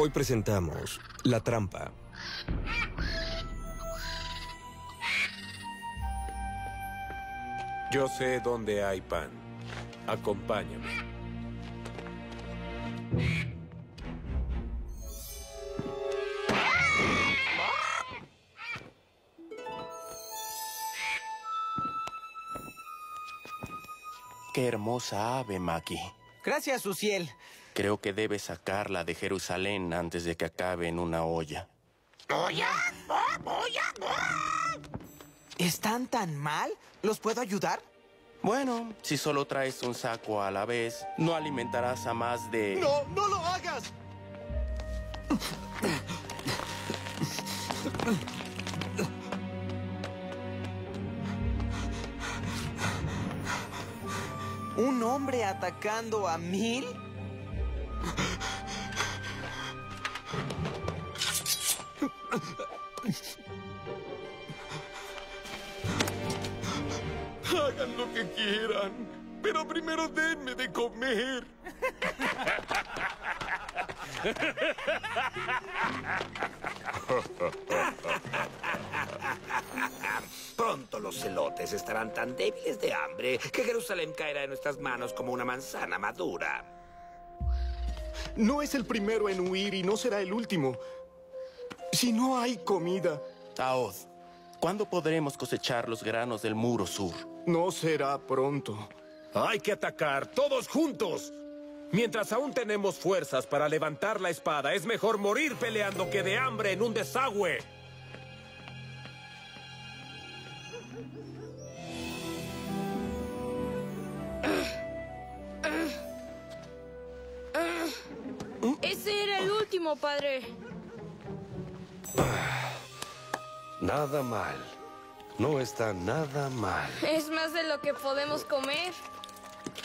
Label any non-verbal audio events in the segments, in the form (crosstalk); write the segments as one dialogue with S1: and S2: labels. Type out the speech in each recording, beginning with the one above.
S1: Hoy presentamos La Trampa.
S2: Yo sé dónde hay pan. Acompáñame.
S3: Qué hermosa ave, Maki.
S4: Gracias, Uciel.
S3: Creo que debes sacarla de Jerusalén antes de que acabe en una olla.
S5: ¿Olla? ¿Olla?
S4: ¿Están tan mal? ¿Los puedo ayudar?
S3: Bueno, si solo traes un saco a la vez, no alimentarás a más de...
S4: ¡No, no lo hagas! ¿Un hombre atacando a mil?
S2: Hagan lo que quieran, pero primero denme de comer.
S5: Pronto los celotes estarán tan débiles de hambre que Jerusalén caerá en nuestras manos como una manzana madura.
S6: No es el primero en huir y no será el último. Si no hay comida,
S3: Taod, ¿cuándo podremos cosechar los granos del muro sur?
S6: no será pronto.
S2: Hay que atacar todos juntos. Mientras aún tenemos fuerzas para levantar la espada, es mejor morir peleando que de hambre en un desagüe.
S7: Ese era el último, padre.
S8: Nada mal. No está nada mal.
S7: Es más de lo que podemos comer.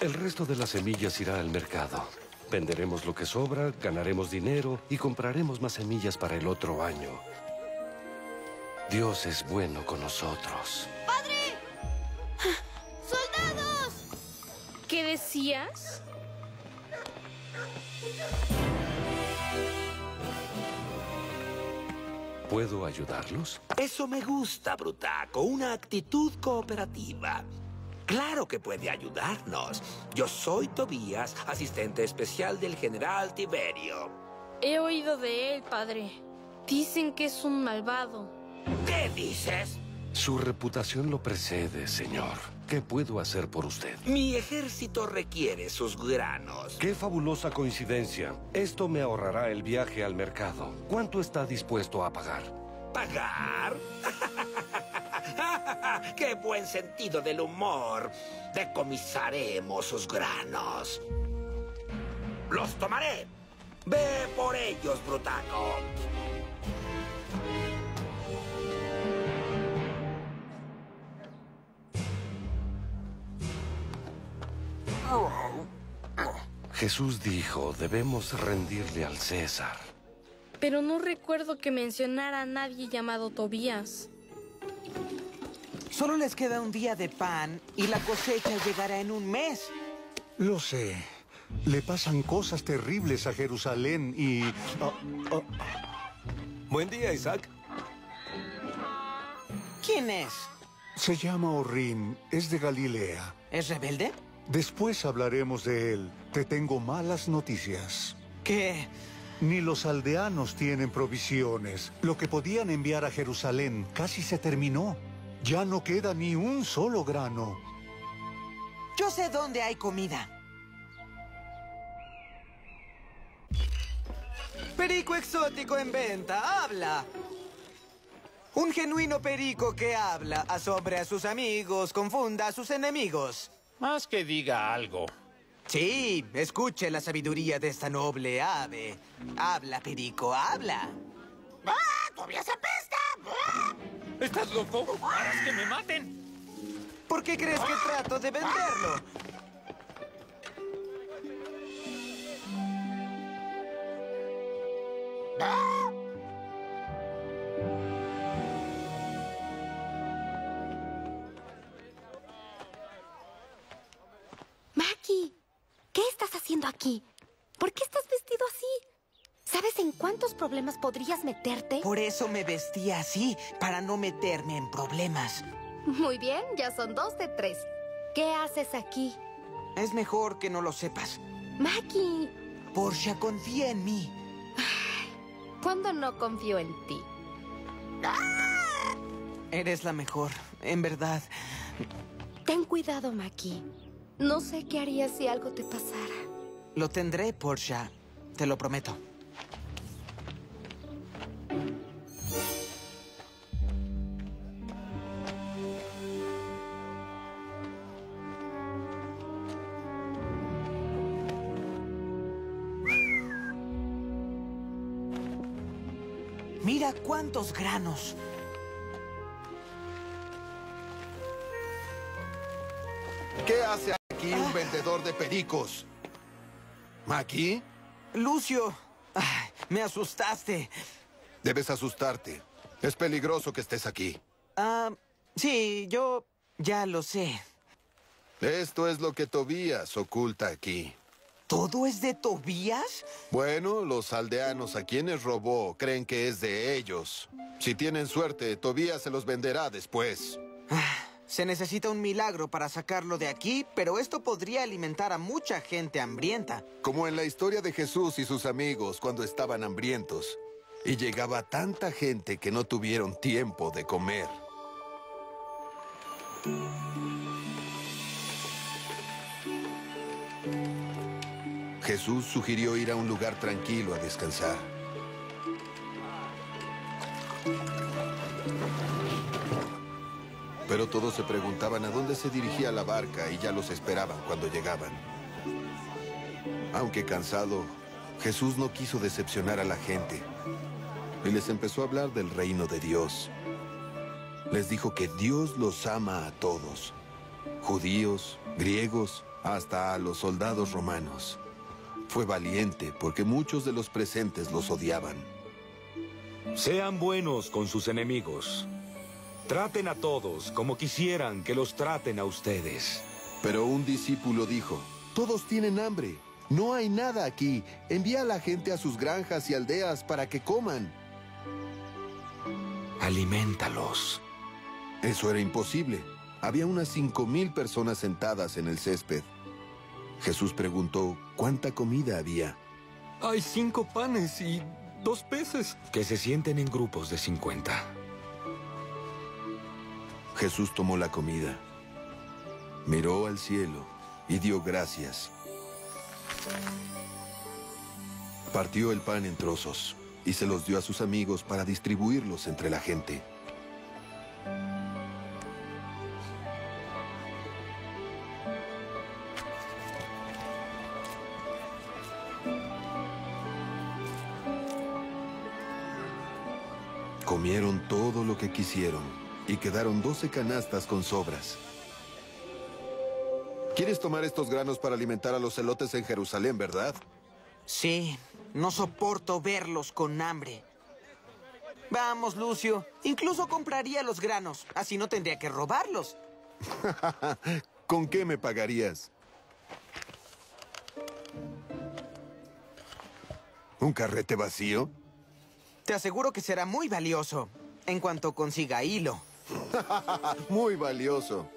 S8: El resto de las semillas irá al mercado. Venderemos lo que sobra, ganaremos dinero y compraremos más semillas para el otro año. Dios es bueno con nosotros.
S7: ¡Padre! ¡Soldados! ¿Qué decías?
S8: ¿Puedo ayudarlos?
S5: Eso me gusta, Brutaco, una actitud cooperativa. Claro que puede ayudarnos. Yo soy Tobías, asistente especial del general Tiberio.
S7: He oído de él, padre. Dicen que es un malvado.
S5: ¿Qué dices?
S8: Su reputación lo precede, señor. ¿Qué puedo hacer por usted?
S5: Mi ejército requiere sus granos.
S8: ¡Qué fabulosa coincidencia! Esto me ahorrará el viaje al mercado. ¿Cuánto está dispuesto a pagar?
S5: ¿Pagar? (laughs) ¡Qué buen sentido del humor! Decomisaremos sus granos. ¡Los tomaré! ¡Ve por ellos, Brutaco!
S8: Jesús dijo, debemos rendirle al César.
S7: Pero no recuerdo que mencionara a nadie llamado Tobías.
S4: Solo les queda un día de pan y la cosecha llegará en un mes.
S6: Lo sé. Le pasan cosas terribles a Jerusalén y... ah, ah,
S1: Buen día, Isaac.
S4: ¿Quién es?
S6: se llama Orrin, es de Galilea.
S4: ¿Es rebelde?
S6: Después hablaremos de él. Te tengo malas noticias.
S4: ¿Qué?
S6: Ni los aldeanos tienen provisiones. Lo que podían enviar a Jerusalén casi se terminó. Ya no queda ni un solo grano.
S4: Yo sé dónde hay comida. Perico exótico en venta, habla. Un genuino perico que habla, asombre a sus amigos, confunda a sus enemigos.
S9: Más que diga algo.
S4: Sí, escuche la sabiduría de esta noble ave. Habla, perico, habla.
S5: ¡Ah! ¡Tobías apesta! ¡Ah!
S9: ¿Estás loco? ¿Harás que me maten?
S4: ¿Por qué crees que trato de venderlo?
S10: Maki, haciendo aquí? ¿Por qué estás vestido así? ¿Sabes en cuántos problemas podrías meterte?
S4: Por eso me vestí así, para no meterme en problemas.
S10: Muy bien, ya son dos de tres. ¿Qué haces aquí?
S4: Es mejor que no lo sepas.
S10: Maki,
S4: Portia confía en mí.
S10: ¿cuándo no confío en ti?
S4: Eres la mejor, en verdad.
S10: Ten cuidado, Maki. No sé qué harías si algo te pasara.
S4: Lo tendré, Portia. Te lo prometo. Mira cuántos granos.
S11: ¿Qué hace aquí un vendedor de pericos? ¿Maki?
S4: Lucio, ay, me asustaste.
S11: Debes asustarte. Es peligroso que estés aquí.
S4: Ah, sí, yo ya lo sé.
S11: Esto es lo que Tobías oculta aquí.
S4: ¿Todo es de Tobías?
S11: Bueno, los aldeanos a quienes robó creen que es de ellos. Si tienen suerte, Tobías se los venderá después.
S4: Se necesita un milagro para sacarlo de aquí, pero esto podría alimentar a mucha gente hambrienta.
S11: Como en la historia de Jesús y sus amigos cuando estaban hambrientos. Y llegaba tanta gente que no tuvieron tiempo de comer. Jesús sugirió ir a un lugar tranquilo a descansar. Todos se preguntaban a dónde se dirigía la barca y ya los esperaban cuando llegaban. Aunque cansado, Jesús no quiso decepcionar a la gente y les empezó a hablar del reino de Dios. Les dijo que Dios los ama a todos, judíos, griegos, hasta a los soldados romanos. Fue valiente porque muchos de los presentes los odiaban.
S2: Sean buenos con sus enemigos. Traten a todos como quisieran que los traten a ustedes.
S11: Pero un discípulo dijo, todos tienen hambre. No hay nada aquí. Envía a la gente a sus granjas y aldeas para que coman.
S2: Aliméntalos.
S11: Eso era imposible. Había unas cinco mil personas sentadas en el césped. Jesús preguntó cuánta comida había.
S1: Hay cinco panes y dos peces.
S2: Que se sienten en grupos de 50.
S11: Jesús tomó la comida, miró al cielo y dio gracias. Partió el pan en trozos y se los dio a sus amigos para distribuirlos entre la gente. Comieron todo lo que quisieron y quedaron 12 canastas con sobras. ¿Quieres tomar estos granos para alimentar a los celotes en Jerusalén, verdad?
S4: Sí, no soporto verlos con hambre. Vamos, Lucio. Incluso compraría los granos. Así no tendría que robarlos. (laughs)
S11: ¿Con qué me pagarías? ¿Un carrete vacío?
S4: Te aseguro que será muy valioso en cuanto consiga hilo. (laughs)
S11: Muy valioso.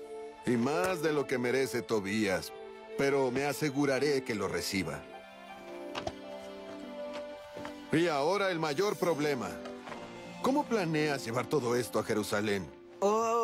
S11: Y más de lo que merece Tobías. Pero me aseguraré que lo reciba. Y ahora el mayor problema. ¿Cómo planeas llevar todo esto a Jerusalén?
S4: Oh,